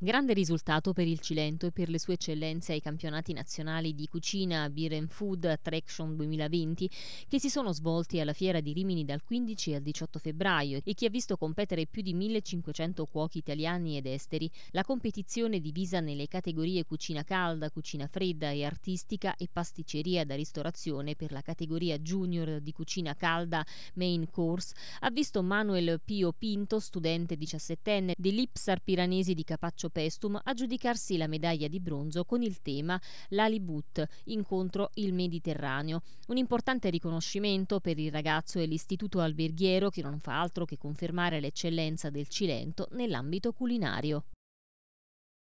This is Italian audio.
Grande risultato per il Cilento e per le sue eccellenze ai campionati nazionali di cucina Beer and Food Attraction 2020 che si sono svolti alla Fiera di Rimini dal 15 al 18 febbraio e che ha visto competere più di 1500 cuochi italiani ed esteri. La competizione divisa nelle categorie cucina calda, cucina fredda e artistica e pasticceria da ristorazione per la categoria junior di cucina calda main course ha visto Manuel Pio Pinto, studente 17enne dell'Ipsar Piranesi di Capaccio Alfonso Pestum a giudicarsi la medaglia di bronzo con il tema L'Alibut, incontro il Mediterraneo. Un importante riconoscimento per il ragazzo e l'istituto alberghiero che non fa altro che confermare l'eccellenza del Cilento nell'ambito culinario.